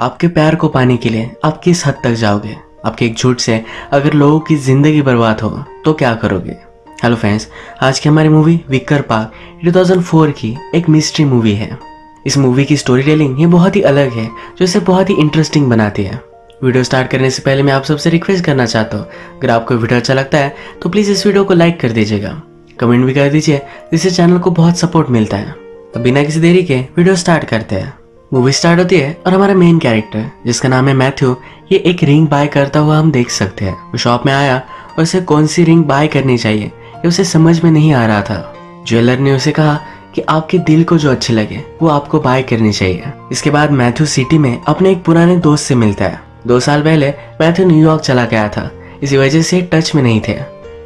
आपके प्यार को पाने के लिए आप किस हद तक जाओगे? आपके एक झूठ से अगर लोगों की ज़िंदगी बर्बाद हो तो क्या करोगे? हेलो फ्रेंड्स आज की हमारी मूवी विक्कर पार्क 2004 की एक मिस्ट्री मूवी है। इस मूवी की स्टोरी टेलिंग ये बहुत ही अलग है, जो इसे बहुत ही इंटरेस्टिंग बनाती है। वीडियो स्टार्ट करने से पहले मैं आप सबसे रिक्वेस्ट करना चाहता हूँ। अगर आपको वीडियो अच्छा लगता है तो प्लीज़ इस वीडियो को लाइक कर दीजिएगा। कमेंट भी कर दीजिए, जिससे चैनल को बहुत सपोर्ट मिलता है। तो बिना किसी देरी के वीडियो स्टार्ट करते हैं। मूवी स्टार्ट होती है और हमारा मेन कैरेक्टर जिसका नाम है मैथ्यू ये एक रिंग बाय करता हुआ हम देख सकते हैं। वो शॉप में आया और उसे कौन सी रिंग बाय करनी चाहिए, ये उसे समझ में नहीं आ रहा था। ज्वेलर ने उसे कहा कि आपके दिल को जो अच्छे लगे, वो आपको बाय करनी चाहिए। इसके बाद मैथ्यू सिटी में अपने एक पुराने दोस्त से मिलता है। दो साल पहले मैथ्यू न्यूयॉर्क चला गया था। इसी वजह से टच में नहीं थे।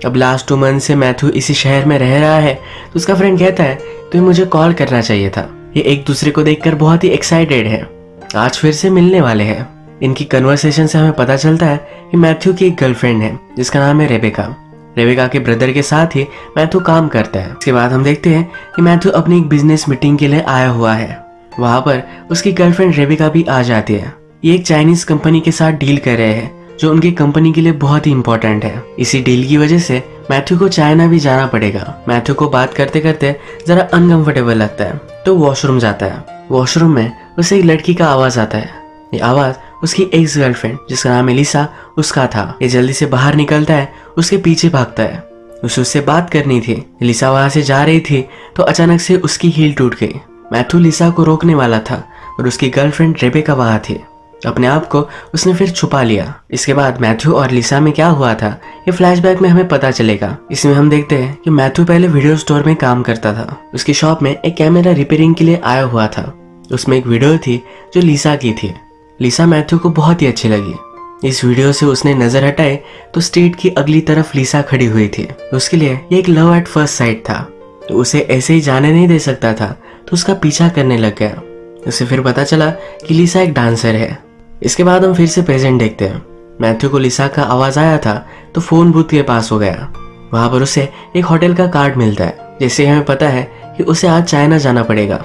अब लास्ट टू मंथ से मैथ्यू इसी शहर में रह रहा है तो उसका फ्रेंड कहता है, तुम्हें मुझे कॉल करना चाहिए था। ये एक दूसरे को देखकर बहुत ही एक्साइटेड है। आज फिर से मिलने वाले हैं। इनकी कन्वर्सेशन से हमें पता चलता है कि मैथ्यू की एक गर्लफ्रेंड है, जिसका नाम है रेबेका। रेबेका के ब्रदर के साथ ही मैथ्यू काम करता है। इसके बाद हम देखते हैं कि मैथ्यू अपनी एक बिज़नेस मीटिंग के लिए आया हुआ है। वहाँ पर उसकी गर्लफ्रेंड रेबिका भी आ जाती है। ये एक चाइनीज़ कंपनी के साथ डील कर रहे हैं। जो उनकी कंपनी के लिए बहुत ही इंपॉर्टेंट है। इसी डील की वजह से मैथ्यू को चाइना भी जाना पड़ेगा। मैथ्यू को बात करते करते जरा अनकंफर्टेबल लगता है तो वॉशरूम जाता है। वॉशरूम में उसे एक लड़की का आवाज़ आता है। ये आवाज़ उसकी एक्स गर्लफ्रेंड जिसका नाम एलिसा, उसका था। ये जल्दी से बाहर निकलता है, उसके पीछे भागता है। उसे उससे बात करनी थी। लिसा वहाँ से जा रही थी तो अचानक से उसकी हील टूट गई। मैथ्यू लिसा को रोकने वाला था, और उसकी गर्लफ्रेंड रेबेका वहाँ थी। अपने आप को उसने फिर छुपा लिया। इसके बाद मैथ्यू और लिसा में क्या हुआ था, ये फ्लैशबैक में हमें पता चलेगा। इसमें हम देखते हैं कि मैथ्यू पहले वीडियो स्टोर में काम करता था। उसकी शॉप में एक कैमरा रिपेयरिंग के लिए आया हुआ था। उसमें एक वीडियो थी जो लिसा की थी। लिसा मैथ्यू को बहुत ही अच्छी लगी। इस वीडियो से उसने नज़र हटाए तो स्ट्रीट की अगली तरफ़ लिसा खड़ी हुई थी। उसके लिए ये एक लव एट फ़र्स्ट साइट था। तो उसे ऐसे ही जाने नहीं दे सकता था तो उसका पीछा करने लग गया। उसे फिर पता चला कि लिसा एक डांसर है। इसके बाद हम फिर से प्रेजेंट देखते हैं। मैथ्यू को लिसा का आवाज़ आया था तो फ़ोन बूथ के पास हो गया। वहाँ पर उसे एक होटल का कार्ड मिलता है, जिससे हमें पता है कि उसे आज चाइना जाना पड़ेगा।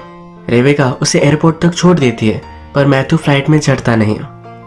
रेवेका उसे एयरपोर्ट तक छोड़ देती है, पर मैथ्यू फ़्लाइट में चढ़ता नहीं।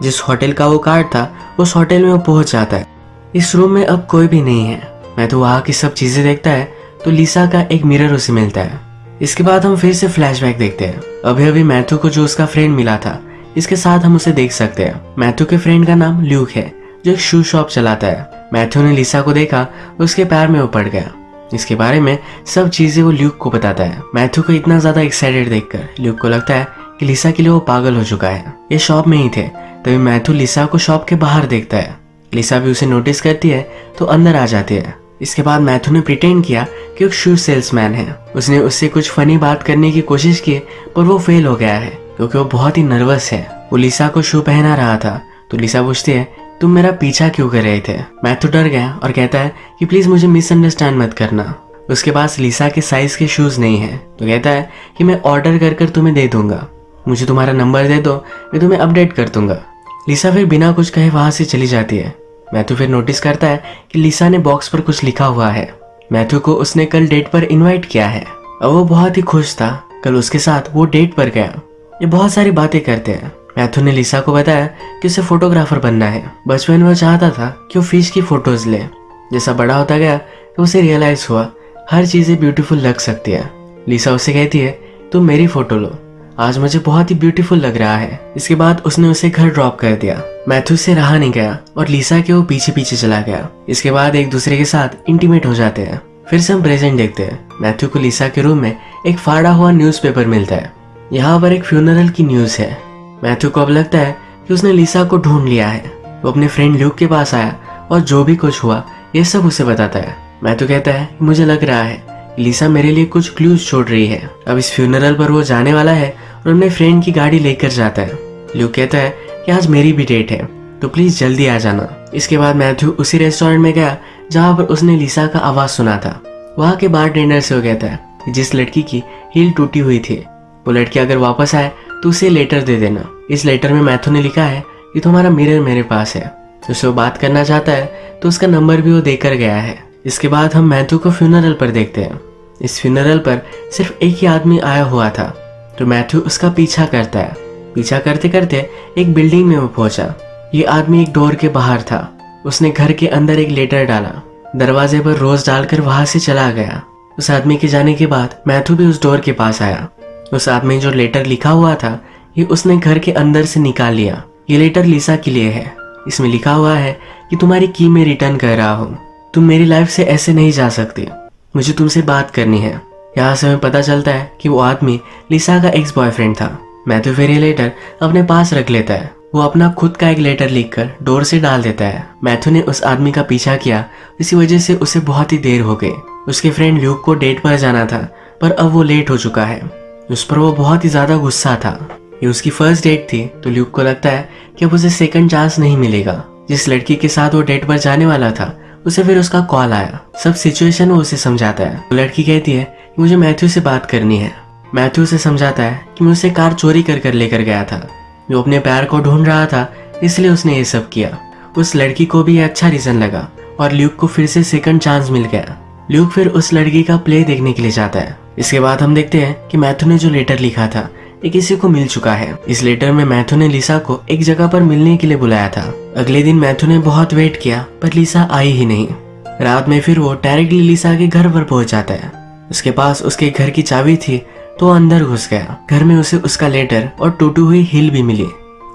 जिस होटल का वो कार्ड था, उस होटल में वो पहुँच जाता है। इस रूम में अब कोई भी नहीं है। मैथ्यू वहाँ की सब चीज़ें देखता है तो लिसा का एक मिरर उसे मिलता है। इसके बाद हम फिर से फ्लैशबैक देखते हैं। अभी अभी मैथ्यू को जो उसका फ्रेंड मिला था इसके साथ हम उसे देख सकते हैं। मैथ्यू के फ्रेंड का नाम ल्यूक है, जो एक शू शॉप चलाता है। मैथ्यू ने लिसा को देखा, उसके पैर में वो पड़ गया। इसके बारे में सब चीज़ें वो ल्यूक को बताता है। मैथ्यू को इतना ज़्यादा एक्साइटेड देखकर ल्यूक को लगता है कि लिसा के लिए वो पागल हो चुका है। ये शॉप में ही थे, तभी मैथ्यू लिसा को शॉप के बाहर देखता है। लिसा भी उसे नोटिस करती है तो अंदर आ जाती है। इसके बाद मैथ्यू ने प्रिटेंड किया कि एक शू सेल्समैन है। उसने उससे कुछ फनी बात करने की कोशिश की, पर वो फेल हो गया है। क्योंकि वो बहुत ही नर्वस है। वो लिसा को शू पहना रहा था। तो लिसा पूछती है, तुम मेरा पीछा क्यों कर रहे थे? मैं तो डर गया और कहता है कि प्लीज़ मुझे मिसअंडरस्टैंड मत करना। उसके पास लिसा के साइज़ के शूज़ नहीं है। तो कहता है कि मैं ऑर्डर कर कर तुम्हें दे दूँगा। मुझे तुम्हारा नंबर दे दो, मैं तुम्हें अपडेट कर दूँगा। लिसा फिर बिना कुछ कहे वहाँ से चली जाती है। मैथ्यू फिर नोटिस करता है कि लिसा ने बॉक्स पर कुछ लिखा हुआ है। मैथ्यू को उसने कल डेट पर इनवाइट किया है। और वो बहुत ही खुश था। कल उसके साथ वो डेट पर गया। ये बहुत सारी बातें करते हैं। मैथ्यू ने लिसा को बताया कि उसे फोटोग्राफर बनना है। बचपन में वो चाहता था कि वो फ़िश की फ़ोटोज़ ले। जैसा बड़ा होता गया तो उसे रियलाइज़ हुआ, हर चीज़ें ब्यूटीफुल लग सकती है। लिसा उसे कहती है, तुम मेरी फ़ोटो लो। आज मुझे बहुत ही ब्यूटीफुल लग रहा है। इसके बाद उसने उसे घर ड्रॉप कर दिया। मैथ्यू से रहा नहीं गया और लिसा के वो पीछे पीछे चला गया। इसके बाद एक दूसरे के साथ इंटीमेट हो जाते हैं। फिर से हम प्रेजेंट देखते हैं। मैथ्यू को लिसा के रूम में एक फाड़ा हुआ न्यूज़पेपर मिलता है। यहाँ पर एक फ्यूनरल की न्यूज़ है। मैथ्यू को अब लगता है कि उसने लिसा को ढूंढ लिया है। वो अपने फ्रेंड ल्यूक के पास आया और जो भी कुछ हुआ, ये सब उसे बताता है। मैथ्यू कहता है मुझे लग रहा है लिसा मेरे लिए कुछ क्लूज छोड़ रही है। अब इस फ्यूनरल पर वो जाने वाला है और अपने फ्रेंड की गाड़ी लेकर जाता है। ल्यूक कहता है कि आज मेरी भी डेट है तो प्लीज़ जल्दी आ जाना। इसके बाद मैथ्यू उसी रेस्टोरेंट में गया, जहाँ पर उसने लिसा का आवाज़ सुना था। वहाँ के बार टेंडर से वो कहता है जिस लड़की की हील टूटी हुई थी वो लड़की अगर वापस आए तो उसे लेटर दे देना। इस लेटर में मैथो ने लिखा है कि तुम्हारा मिरर मेरे पास है। उससे वो बात करना चाहता है तो उसका नंबर भी वो देकर गया है। इसके बाद हम मैथू को फ्यूनरल पर देखते हैं। इस फ्यूनरल पर सिर्फ़ एक ही आदमी आया हुआ था तो मैथ्यू उसका पीछा करता है। पीछा करते करते एक बिल्डिंग में वो पहुँचा। ये आदमी एक डोर के बाहर था। उसने घर के अंदर एक लेटर डाला। दरवाजे पर रोज डालकर वहाँ से चला गया। उस आदमी के जाने के बाद मैथू भी उस डोर के पास आया। उस आदमी जो लेटर लिखा हुआ था, ये उसने घर के अंदर से निकाल लिया। ये लेटर लिसा के लिए है। इसमें लिखा हुआ है कि तुम्हारी की मैं रिटर्न कर रहा हूँ। तुम मेरी लाइफ से ऐसे नहीं जा सकती। मुझे तुमसे बात करनी है। यहाँ से हमें पता चलता है कि वो आदमी लिसा का एक्स बॉयफ्रेंड था। मैथ्यू फिर ये लेटर अपने पास रख लेता है। वो अपना खुद का एक लेटर लिखकर डोर से डाल देता है। मैथ्यू ने उस आदमी का पीछा किया। इसी वजह से उसे बहुत ही देर हो गई। उसके फ्रेंड ल्यूक को डेट पर जाना था, पर अब वो लेट हो चुका है। उस पर वो बहुत ही ज़्यादा गुस्सा था। ये उसकी फ़र्स्ट डेट थी तो ल्यूक को लगता है कि अब उसे सेकंड चांस नहीं मिलेगा। जिस लड़की के साथ वो डेट पर जाने वाला था, उसे फिर उसका कॉल आया। सब सिचुएशन वो उसे समझाता है। तो लड़की कहती है कि मुझे मैथ्यू से बात करनी है। मैथ्यू से समझाता है कि मैं उसे कार चोरी कर कर लेकर गया था। जो अपने प्यार को ढूंढ रहा था, इसलिए उसने ये सब किया। उस लड़की को भी अच्छा रीजन लगा और ल्यूक को फिर से सेकंड चांस मिल गया। ल्यूक फिर उस लड़की का प्ले देखने के लिए जाता है। इसके बाद हम देखते हैं कि मैथ्यू ने जो लेटर लिखा था, ये किसी को मिल चुका है। इस लेटर में मैथ्यू ने लिसा को एक जगह पर मिलने के लिए बुलाया था। अगले दिन मैथ्यू ने बहुत वेट किया, पर लिसा आई ही नहीं। रात में फिर वो डायरेक्टली लिसा के घर पर पहुँच जाता है। उसके पास उसके घर की चाबी थी तो अंदर घुस गया। घर में उसे उसका लेटर और टूटी हुई हिल भी मिली।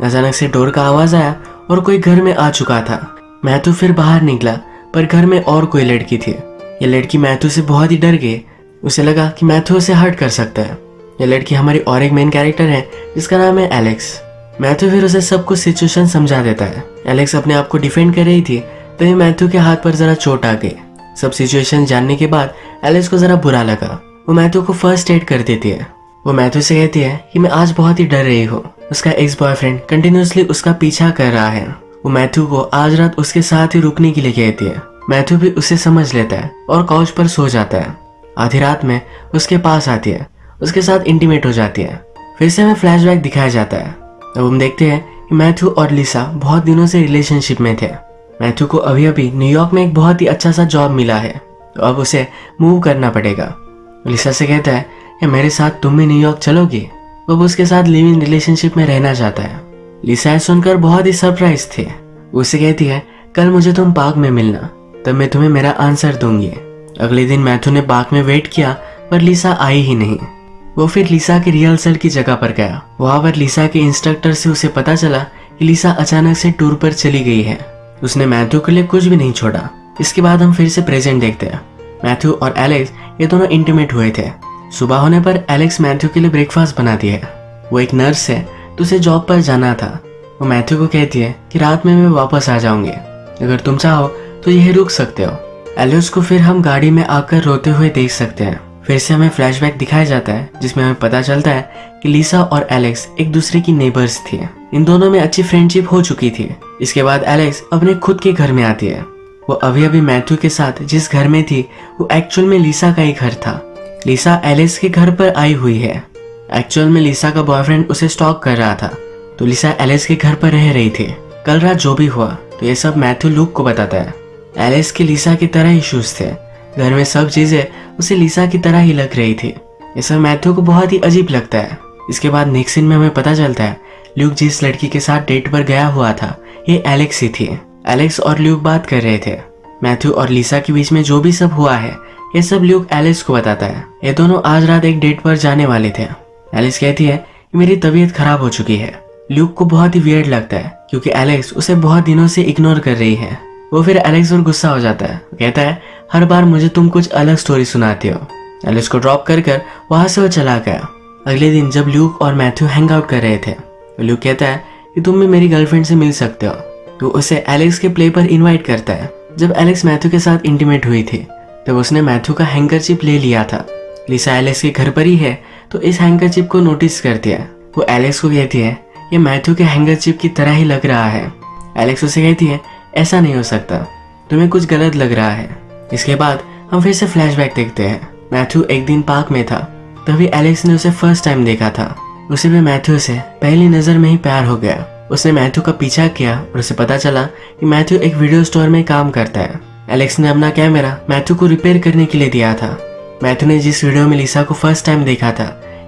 अचानक से डोर का आवाज़ आया और कोई घर में आ चुका था। मैथू फिर बाहर निकला, पर घर में और कोई लड़की थी। ये लड़की मैथू से बहुत ही डर गई उसे लगा कि मैथू उसे हर्ट कर सकता है। ये लड़की हमारी और एक मेन कैरेक्टर है, जिसका नाम है एलेक्स। मैथू फिर उसे सब कुछ सिचुएशन समझा देता है। एलेक्स अपने आप को डिफेंड कर रही थी, तभी मैथू के हाथ पर जरा चोट आ गई। सब सिचुएशन जानने के बाद एलेक्स को जरा बुरा लगा। वो मैथ्यू को फ़र्स्ट एड कर देती है। वो मैथ्यू से कहती है कि मैं आज बहुत ही डर रही हूँ। उसका एक्स बॉयफ्रेंड कंटिन्यूसली उसका पीछा कर रहा है। वो मैथ्यू को आज रात उसके साथ ही रुकने के लिए कहती है। मैथ्यू भी उसे समझ लेता है और काउच पर सो जाता है। आधी रात में उसके पास आती है। उसके साथ इंटीमेट हो जाती है। फिर से हमें फ्लैशबैक दिखाया जाता है। अब हम देखते हैं कि मैथ्यू और लिसा बहुत दिनों से रिलेशनशिप में थे। मैथ्यू को अभी अभी न्यूयॉर्क में एक बहुत ही अच्छा सा जॉब मिला है। तो अब उसे मूव करना पड़ेगा। लिसा से कहता है या मेरे साथ तुम भी न्यूयॉर्क चलोगी। वो उसके साथ लिव इन रिलेशनशिप में रहना चाहता है। लिसा सुनकर बहुत ही सरप्राइज़ थे। उसे कहती है, कल मुझे तुम पार्क में मिलना। तब मैं तुम्हें मेरा आंसर दूँगी। अगले दिन मैथू ने पार्क में वेट किया, पर लिसा आई ही नहीं। वो फिर लिसा के रिहर्सल की जगह पर गया। वहाँ पर लिसा के इंस्ट्रक्टर से उसे पता चला कि लिसा अचानक से टूर पर चली गई है। उसने मैथ्यू के लिए कुछ भी नहीं छोड़ा। इसके बाद हम फिर से प्रेजेंट देखते हैं। मैथ्यू और एलेक्स, ये दोनों इंटीमेट हुए थे। सुबह होने पर एलेक्स मैथ्यू के लिए ब्रेकफास्ट बनाती है। वो एक नर्स है तो उसे जॉब पर जाना था। वो मैथ्यू को कहती है कि रात में मैं वापस आ जाऊँगी। अगर तुम चाहो तो यही रुक सकते हो। एलियस को फिर हम गाड़ी में आकर रोते हुए देख सकते हैं। फिर से हमें फ्लैशबैक दिखाया जाता है, जिसमें हमें पता चलता है कि लीसा और एलेक्स एक दूसरे की नेबर्स थी। इन दोनों में अच्छी फ्रेंडशिप हो चुकी थी। इसके बाद एलेक्स अपने खुद के घर में आती है। वो अभी अभी मैथ्यू के साथ जिस घर में थी, वो एक्चुअल में लीसा का ही घर था। लीसा एलेक्स के घर पर आई हुई है। एक्चुअल में लीसा का बॉयफ्रेंड उसे स्टॉक कर रहा था। तो लीसा एलेक्स के घर पर रह रही थी। कल रात जो भी हुआ तो ये सब मैथ्यू लूक को बताता है। एलिस के लीसा की तरह ही शूज़ थे। घर में सब चीज़ें उसे लीसा की तरह ही लग रही थी। ये सब मैथ्यू को बहुत ही अजीब लगता है। इसके बाद नेक्स्ट सीन में हमें पता चलता है ल्यूक जिस लड़की के साथ डेट पर गया हुआ था, ये एलेक्स ही थी। एलेक्स और ल्यूक बात कर रहे थे। मैथ्यू और लिसा के बीच में जो भी सब हुआ है, ये सब ल्यूक एलिस को बताता है। ये दोनों आज रात एक डेट पर जाने वाले थे। एलिस कहती है कि मेरी तबीयत खराब हो चुकी है। ल्यूक को बहुत ही वियर्ड लगता है, क्योंकि एलेक्स उसे बहुत दिनों से इग्नोर कर रही है। वो फिर एलेक्स और गुस्सा हो जाता है। कहता है, हर बार मुझे तुम कुछ अलग स्टोरी सुनाते हो। एलेक्स को ड्रॉप कर कर वहाँ से वो चला गया। अगले दिन जब ल्यूक और मैथ्यू हैंग आउट कर रहे थे तो ल्यूक कहता है कि तुम भी मेरी गर्लफ्रेंड से मिल सकते हो। तो उसे एलेक्स के प्ले पर इनवाइट करता है। जब एलेक्स मैथ्यू के साथ इंटीमेट हुई थी, तब उसने मैथ्यू का हैंकर चिप ले लिया था। लिसा एलेक्स के घर पर ही है तो इस हैंकर चिप को नोटिस करती है। वो एलेक्स को कहती है, ये मैथ्यू के हैंगर चिप की तरह ही लग रहा है। एलेक्स उसे कहती है ऐसा नहीं हो सकता। तुम्हें कुछ गलत लग रहा है। इसके बाद हम फिर से फ्लैशबैक देखते हैं। मैथ्यू एक दिन पार्क में था। तभी एलेक्स ने उसे फ़र्स्ट टाइम देखा था। उसे भी मैथ्यू से पहली नज़र में ही प्यार हो गया। उसने मैथ्यू का पीछा किया और उसे पता चला कि मैथ्यू एक वीडियो स्टोर में काम करता है। एलेक्स ने अपना कैमरा मैथ्यू को रिपेयर करने के लिए दिया था। मैथ्यू ने जिस वीडियो में लिसा को फ़र्स्ट टाइम देखा था,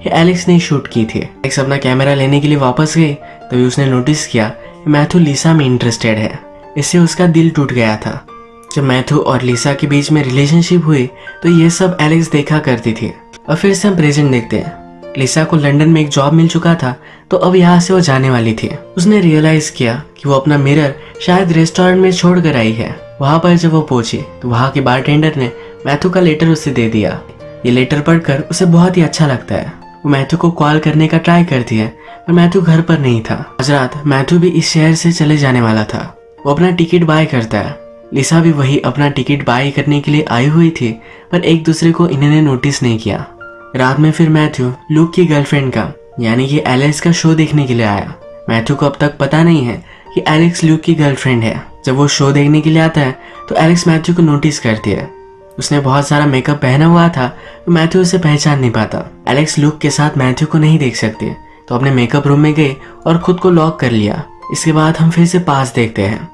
ये एलेक्स ने शूट की थी। एलेक्स अपना कैमरा लेने के लिए वापस गई, तभी उसने नोटिस किया कि मैथ्यू लिसा में इंटरेस्टेड है। इससे उसका दिल टूट गया था। जब मैथ्यू और लिसा के बीच में रिलेशनशिप हुई तो ये सब एलेक्स देखा करती थी। और फिर से हम प्रेजेंट देखते हैं। लिसा को लंदन में एक जॉब मिल चुका था तो अब यहाँ से वो जाने वाली थी। उसने रियलाइज़ किया कि वो अपना मिरर शायद रेस्टोरेंट में छोड़ कर आई है। वहाँ पर जब वो पहुँची तो वहाँ के बारटेंडर ने मैथ्यू का लेटर उसे दे दिया। ये लेटर पढ़कर उसे बहुत ही अच्छा लगता है। वो मैथ्यू को कॉल करने का ट्राई करती है, पर मैथ्यू घर पर नहीं था। आज रात मैथ्यू भी इस शहर से चले जाने वाला था। वो अपना टिकट बाय करता है। लिसा भी वही अपना टिकट बाय करने के लिए आई हुई थी, पर एक दूसरे को इन्होंने नोटिस नहीं किया। रात में फिर मैथ्यू, लूक की गर्लफ्रेंड का, यानी कि एलेक्स का शो देखने के लिए आया। मैथ्यू को अब तक पता नहीं है कि एलेक्स लूक की गर्लफ्रेंड है। जब वो शो देखने के लिए आता है तो एलेक्स मैथ्यू को नोटिस करती है। उसने बहुत सारा मेकअप पहना हुआ था तो मैथ्यू उसे पहचान नहीं पाता। एलेक्स लुक के साथ मैथ्यू को नहीं देख सकते तो अपने मेकअप रूम में गए और खुद को लॉक कर लिया। इसके बाद हम फिर से पास देखते हैं।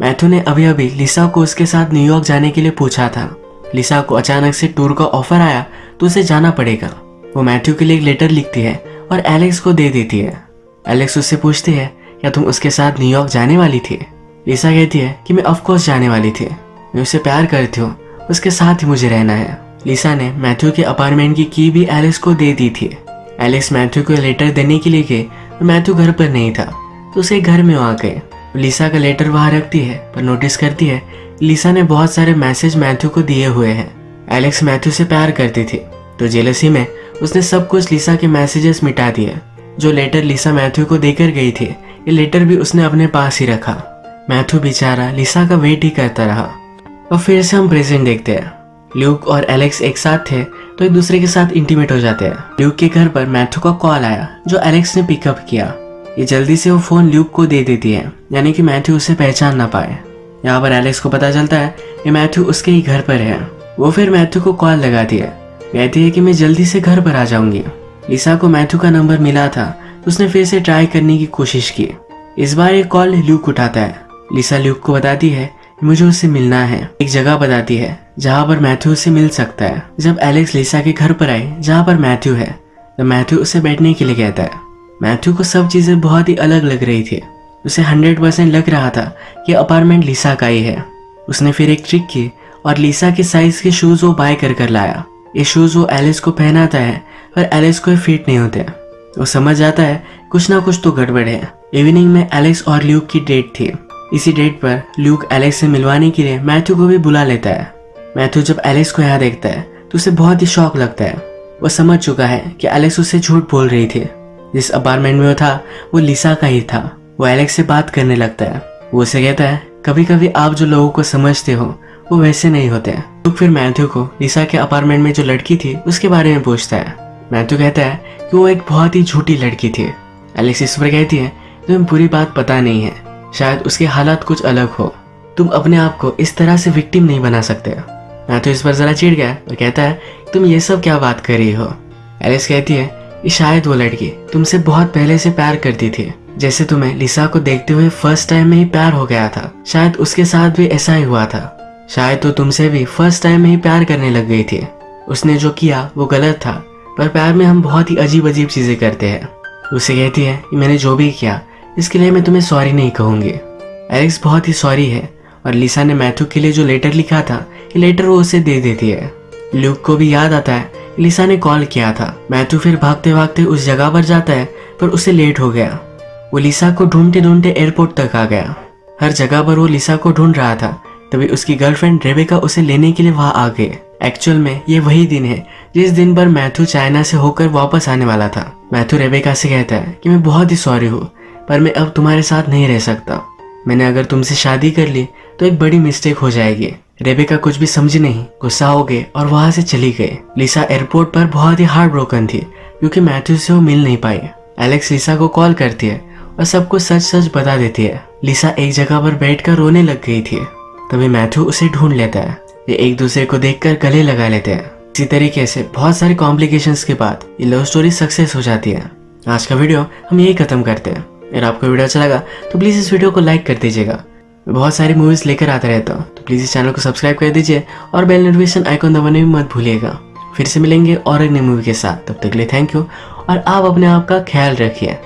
मैथ्यू ने अभी अभी लिसा को उसके साथ न्यूयॉर्क जाने के लिए पूछा था। लिसा को अचानक से टूर का ऑफ़र आया तो उसे जाना पड़ेगा। वो मैथ्यू के लिए एक लेटर लिखती है और एलेक्स को दे देती है। एलेक्स उससे पूछती है, क्या तुम उसके साथ न्यूयॉर्क जाने वाली थी? लिसा कहती है, कि मैं ऑफकोर्स जाने वाली थी। मैं उसे प्यार करती हूँ। उसके साथ ही मुझे रहना है। लिसा ने मैथ्यू के अपार्टमेंट की की भी एलेक्स को दे दी थी। एलेक्स मैथ्यू को लेटर देने के लिए गए मैथ्यू घर पर नहीं था। तो उसे घर में आ गए। लिसा का लेटर वहाँ रखती है, पर नोटिस करती है, लिसा ने बहुत सारे मैसेज मैथ्यू को दिए हुए हैं। एलेक्स मैथ्यू से प्यार करती थी तो जेलसी में उसने सब कुछ लिसा के मैसेजेस मिटा दिए। जो लेटर लिसा मैथ्यू को देकर गई थी, ये लेटर भी उसने अपने पास ही रखा। मैथ्यू बेचारा लिसा का वेट ही करता रहा। और फिर से हम प्रेजेंट देखते हैं। ल्यूक और एलेक्स एक साथ थे तो एक दूसरे के साथ इंटीमेट हो जाते हैं। ल्यूक के घर पर मैथ्यू का कॉल आया, जो एलेक्स ने पिकअप किया। ये जल्दी से वो फ़ोन ल्यूक को दे देती है, यानी कि मैथ्यू उसे पहचान ना पाए। यहाँ पर एलेक्स को पता चलता है कि मैथ्यू उसके ही घर पर है। वो फिर मैथ्यू को कॉल लगाती है। कहती है कि मैं जल्दी से घर पर आ जाऊँगी। लिसा को मैथ्यू का नंबर मिला था तो उसने फिर से ट्राई करने की कोशिश की। इस बार एक कॉल ल्यूक उठाता है। लिसा ल्यूक को बताती है मुझे उससे मिलना है। एक जगह बताती है, जहाँ पर मैथ्यू उसे मिल सकता है। जब एलेक्स लिसा के घर पर आए, जहाँ पर मैथ्यू है तो मैथ्यू उसे बैठने के लिए कहता है। मैथ्यू को सब चीज़ें बहुत ही अलग लग रही थी। उसे हंड्रेड परसेंट लग रहा था कि अपार्टमेंट लिसा का ही है। उसने फिर एक ट्रिक की और लीसा के साइज़ के शूज़ वो बाय कर कर लाया। ये शूज़ वो एलिस को पहनाता है, पर एलिस को फिट नहीं होते। वो समझ जाता है, कुछ ना कुछ तो गड़बड़ है। इवनिंग में एलेक्स और ल्यूक की डेट थी। इसी डेट पर ल्यूक एलेक्स से मिलवाने के लिए मैथ्यू को भी बुला लेता है। मैथ्यू जब एलेक्स को यहाँ देखता है तो उसे बहुत ही शौक लगता है। वो समझ चुका है कि एलेक्स उसे झूठ बोल रही थी। जिस अपार्टमेंट में वो था, वो लिसा का ही था। वो एलेक्स से बात करने लगता है। वो उसे कहता है कभी कभी आप जो लोगों को समझते हो, वो वैसे नहीं होते तो फिर मैथ्यू को लिसा के अपार्टमेंट में जो लड़की थी, उसके बारे में पूछता है। मैथ्यू कहता है कि वो एक बहुत ही झूठी लड़की थी। एलेक्स इस पर कहती है, तुम्हें पूरी बात पता नहीं है। शायद उसके हालात कुछ अलग हो। तुम अपने आप को इस तरह से विक्टिम नहीं बना सकते मैं तो इस पर जरा चिढ़ गया और कहता है, तुम ये सब क्या बात कर रही हो? एलिस कहती है शायद वो लड़की तुमसे बहुत पहले से प्यार करती थी। जैसे तुम्हें लिसा को देखते हुए फ़र्स्ट टाइम में ही प्यार हो गया था। शायद उसके साथ भी ऐसा ही हुआ था। शायद तो तुमसे भी फ़र्स्ट टाइम में ही प्यार करने लग गई थी। उसने जो किया, वो गलत था। पर प्यार में हम बहुत ही अजीब अजीब चीज़ें करते हैं। उसे कहती है कि मैंने जो भी किया, इसके लिए मैं तुम्हें सॉरी नहीं कहूँगी। एलेक्स बहुत ही सॉरी है और लिसा ने मैथ्यू के लिए जो लेटर लिखा था, ये लेटर वो उसे दे देती है। ल्यूक को भी याद आता है लिसा ने कॉल किया था। मैथ्यू फिर भागते भागते उस जगह पर जाता है, पर उसे लेट हो गया। वो लिसा को ढूंढते ढूंढते एयरपोर्ट तक आ गया। हर जगह पर वो लिसा को ढूंढ रहा था। तभी उसकी गर्लफ्रेंड रेबेका उसे लेने के लिए वहाँ आ गए। एक्चुअल में ये वही दिन है, जिस दिन पर मैथ्यू चाइना से होकर वापस आने वाला था। मैथ्यू रेबेका से कहता है कि, मैं बहुत ही सॉरी हूँ, पर मैं अब तुम्हारे साथ नहीं रह सकता। मैंने अगर तुमसे शादी कर ली तो एक बड़ी मिस्टेक हो जाएगी। रेबेका कुछ भी समझी नहीं, गुस्सा हो गए और वहाँ से चली गए लिसा एयरपोर्ट पर बहुत ही हार्ड ब्रोकन थी, क्योंकि मैथ्यू से वो मिल नहीं पाई। एलेक्स लिसा को कॉल करती है और सबको सच सच बता देती है। लिसा एक जगह पर बैठकर रोने लग गई थी। तभी मैथ्यू उसे ढूंढ लेता है। ये एक दूसरे को देखकर गले लगा लेते हैं। इसी तरीके से बहुत सारे कॉम्प्लिकेशंस के बाद ये लव स्टोरी सक्सेस हो जाती है। आज का वीडियो हम यही खत्म करते हैं। अगर आपको वीडियो अच्छा लगा तो प्लीज़ इस वीडियो को लाइक कर दीजिएगा। मैं बहुत सारी मूवीज़ लेकर आता रहता हूँ। तो प्लीज़ इस चैनल को सब्सक्राइब कर दीजिए और बेल नोटिफिकेशन आइकॉन दबाने भी मत भूलिएगा। फिर से मिलेंगे और एक नई मूवी के साथ। तब तक के लिए थैंक यू और आप अपने आप का ख्याल रखिए।